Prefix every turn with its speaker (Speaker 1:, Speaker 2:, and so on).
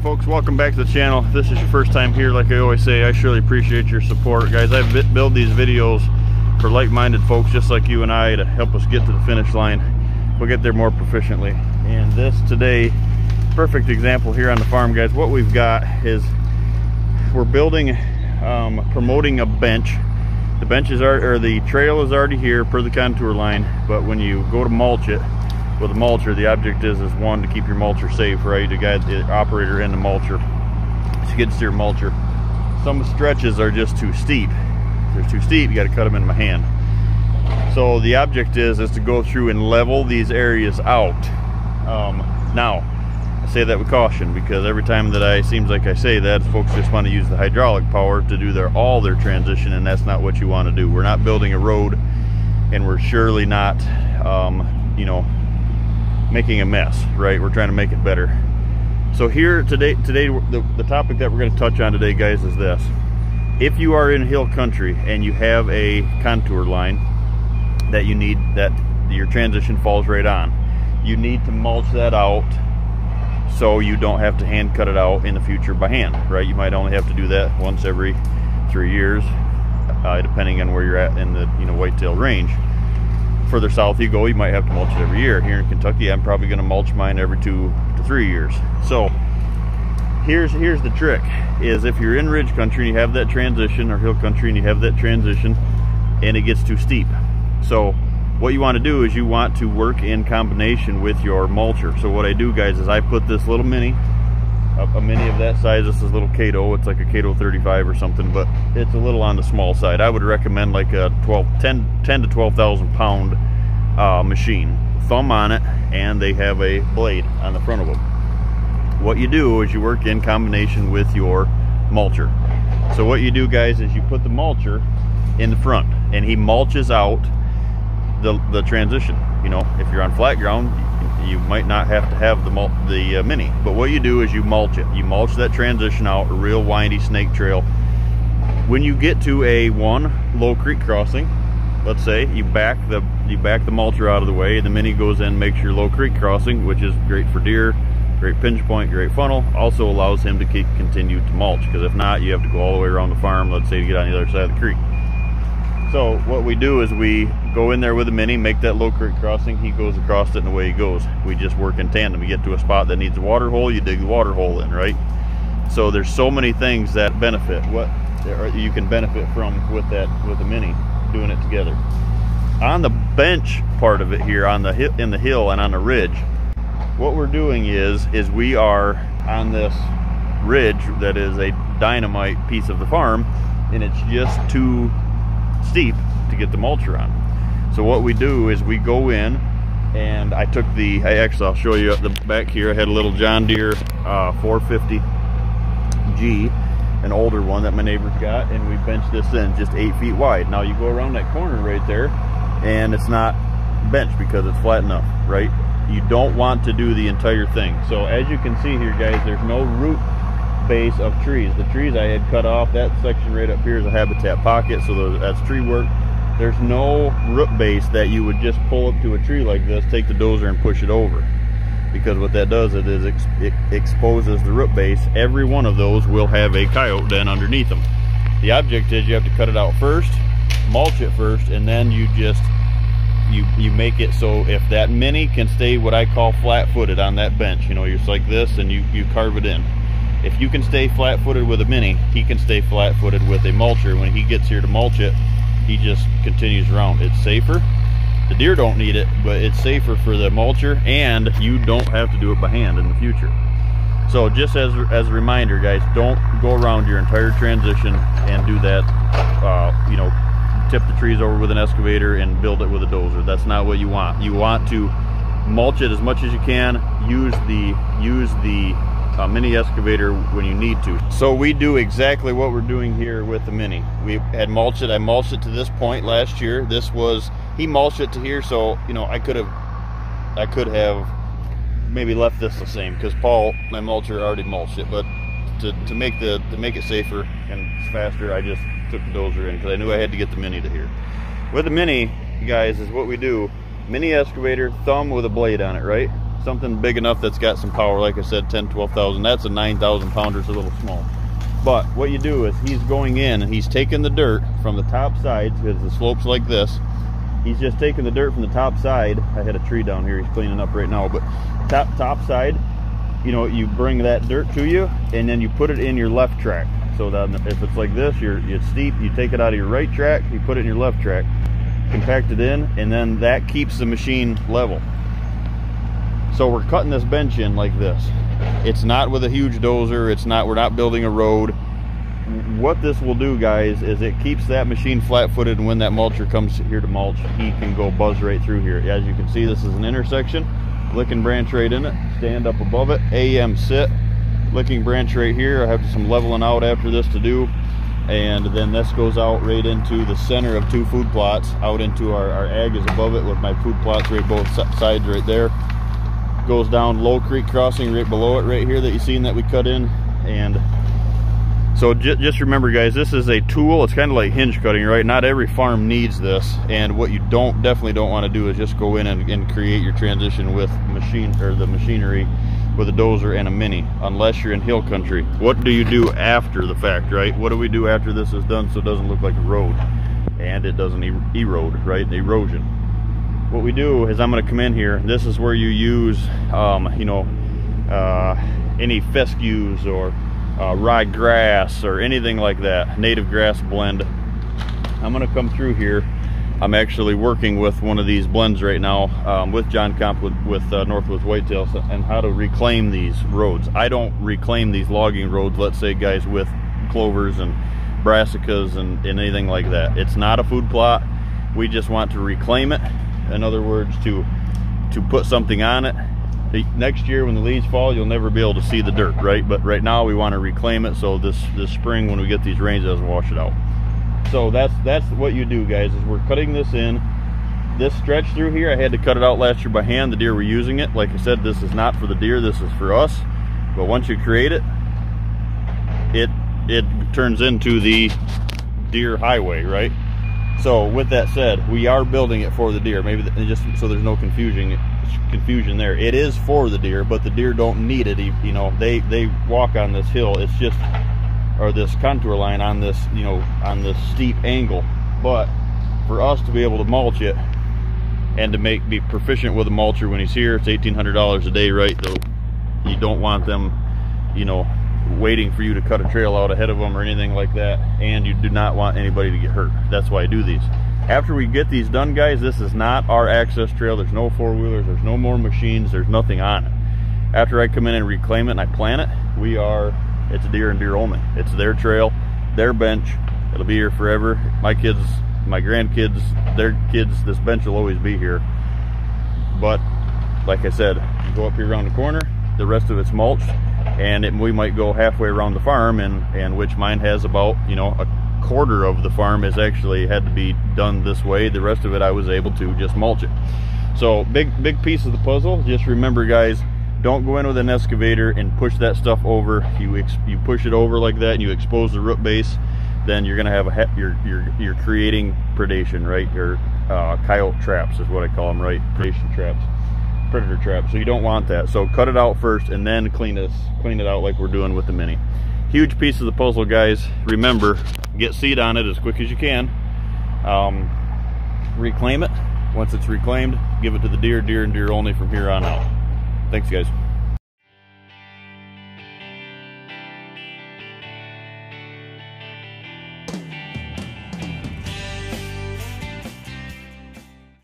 Speaker 1: Hey folks, welcome back to the channel. If this is your first time here, like I always say, I surely appreciate your support. Guys, I build these videos for like-minded folks just like you and I to help us get to the finish line. We'll get there more proficiently. And this today, perfect example here on the farm, guys. What we've got is we're building, um, promoting a bench. The bench is, or the trail is already here per the contour line, but when you go to mulch it, with a mulcher, the object is is one to keep your mulcher safe, right? To guide the operator in the mulcher, skid steer mulcher. Some stretches are just too steep. If they're too steep, you got to cut them in my hand. So the object is is to go through and level these areas out. Um, now, I say that with caution because every time that I seems like I say that, folks just want to use the hydraulic power to do their all their transition, and that's not what you want to do. We're not building a road, and we're surely not, um, you know, making a mess, right? We're trying to make it better. So here today, today the, the topic that we're going to touch on today, guys, is this. If you are in hill country and you have a contour line that you need, that your transition falls right on, you need to mulch that out so you don't have to hand cut it out in the future by hand, right? You might only have to do that once every three years, uh, depending on where you're at in the you know whitetail range further south you go, you might have to mulch it every year. Here in Kentucky, I'm probably going to mulch mine every two to three years. So here's here's the trick: is if you're in ridge country and you have that transition, or hill country and you have that transition, and it gets too steep. So what you want to do is you want to work in combination with your mulcher. So what I do, guys, is I put this little mini a, a, mini of that size. This is a little Kato. It's like a Kato 35 or something, but it's a little on the small side. I would recommend like a 12, 10, 10 to 12,000 pound uh, machine. Thumb on it, and they have a blade on the front of them. What you do is you work in combination with your mulcher. So what you do, guys, is you put the mulcher in the front, and he mulches out the, the transition. You know, if you're on flat ground, you might not have to have the the uh, mini but what you do is you mulch it. You mulch that transition out a real windy snake trail. When you get to a one low creek crossing let's say you back the you back the mulcher out of the way the mini goes in makes your low creek crossing which is great for deer great pinch point great funnel also allows him to keep continue to mulch because if not you have to go all the way around the farm let's say to get on the other side of the creek so what we do is we go in there with a mini, make that low creek crossing. He goes across it and away he goes. We just work in tandem. You get to a spot that needs a water hole, you dig the water hole in, right? So there's so many things that benefit what you can benefit from with that with the mini doing it together. On the bench part of it here on the in the hill and on the ridge, what we're doing is is we are on this ridge that is a dynamite piece of the farm and it's just too steep to get the mulcher on. So what we do is we go in and I took the, I actually I'll show you at the back here, I had a little John Deere uh, 450G, an older one that my neighbor's got, and we benched this in just eight feet wide. Now you go around that corner right there and it's not benched because it's flat enough, right? You don't want to do the entire thing. So as you can see here guys, there's no root base of trees. The trees I had cut off, that section right up here is a habitat pocket, so that's tree work. There's no root base that you would just pull up to a tree like this, take the dozer and push it over. Because what that does it is it exposes the root base. Every one of those will have a coyote den underneath them. The object is you have to cut it out first, mulch it first, and then you just you you make it so if that mini can stay what I call flat-footed on that bench, you know, it's like this and you, you carve it in if you can stay flat-footed with a mini, he can stay flat-footed with a mulcher. When he gets here to mulch it, he just continues around. It's safer. The deer don't need it, but it's safer for the mulcher, and you don't have to do it by hand in the future. So just as, as a reminder, guys, don't go around your entire transition and do that, uh, you know, tip the trees over with an excavator and build it with a dozer. That's not what you want. You want to mulch it as much as you can. Use the use the a mini excavator when you need to. So we do exactly what we're doing here with the mini. We had mulched it. I mulched it to this point last year. This was he mulched it to here, so you know I could have I could have maybe left this the same because Paul, my mulcher, already mulched it. But to, to make the to make it safer and faster, I just took the dozer in because I knew I had to get the mini to here. With the mini, guys, is what we do. Mini excavator, thumb with a blade on it, right? Something big enough that's got some power. Like I said, 10, 12,000. That's a 9,000 pounder. It's a little small. But what you do is he's going in and he's taking the dirt from the top side because the slope's like this. He's just taking the dirt from the top side. I had a tree down here he's cleaning up right now, but top top side, you know, you bring that dirt to you and then you put it in your left track. So that if it's like this, you're it's steep, you take it out of your right track, you put it in your left track, compact it in, and then that keeps the machine level. So we're cutting this bench in like this. It's not with a huge dozer. It's not, we're not building a road. What this will do, guys, is it keeps that machine flat-footed and when that mulcher comes here to mulch, he can go buzz right through here. As you can see, this is an intersection. Licking branch right in it, stand up above it, AM sit, licking branch right here. I have some leveling out after this to do. And then this goes out right into the center of two food plots, out into our, our ag is above it with my food plots right both sides right there goes down Low Creek crossing right below it right here that you seen that we cut in. And so just remember guys this is a tool. It's kind of like hinge cutting right? Not every farm needs this. And what you don't definitely don't want to do is just go in and, and create your transition with machine or the machinery with a dozer and a mini unless you're in hill country. What do you do after the fact right? What do we do after this is done so it doesn't look like a road? And it doesn't erode right? Erosion what we do is I'm going to come in here. This is where you use, um, you know, uh, any fescues or uh, rye grass or anything like that, native grass blend. I'm going to come through here. I'm actually working with one of these blends right now um, with John Comp with, with uh, and how to reclaim these roads. I don't reclaim these logging roads, let's say guys with clovers and brassicas and, and anything like that. It's not a food plot. We just want to reclaim it in other words to to put something on it. Next year when the leaves fall you'll never be able to see the dirt right? But right now we want to reclaim it so this this spring when we get these rains doesn't wash it out. So that's that's what you do guys is we're cutting this in. This stretch through here I had to cut it out last year by hand. The deer were using it. Like I said this is not for the deer this is for us. But once you create it it it turns into the deer highway right so with that said, we are building it for the deer. Maybe the, just so there's no confusion confusion there. It is for the deer, but the deer don't need it. You know, they they walk on this hill. It's just or this contour line on this you know on this steep angle. But for us to be able to mulch it and to make be proficient with a mulcher when he's here, it's eighteen hundred dollars a day, right? Though you don't want them, you know, waiting for you to cut a trail out ahead of them or anything like that and you do not want anybody to get hurt. That's why I do these. After we get these done guys this is not our access trail. There's no four-wheelers. There's no more machines. There's nothing on it. After I come in and reclaim it and I plant it we are it's deer and deer only. It's their trail their bench. It'll be here forever. My kids my grandkids their kids this bench will always be here. But like I said you go up here around the corner the rest of it's mulched and it, we might go halfway around the farm and and which mine has about you know a quarter of the farm is actually had to be done this way. The rest of it I was able to just mulch it. So big big piece of the puzzle. Just remember guys don't go in with an excavator and push that stuff over. You you push it over like that and you expose the root base then you're gonna have a you're you're you're creating predation right? Your uh, coyote traps is what I call them right? Predation traps predator trap so you don't want that. So cut it out first and then clean this clean it out like we're doing with the mini. Huge piece of the puzzle guys. Remember get seed on it as quick as you can. Um, reclaim it. Once it's reclaimed give it to the deer. Deer and deer only from here on out. Thanks guys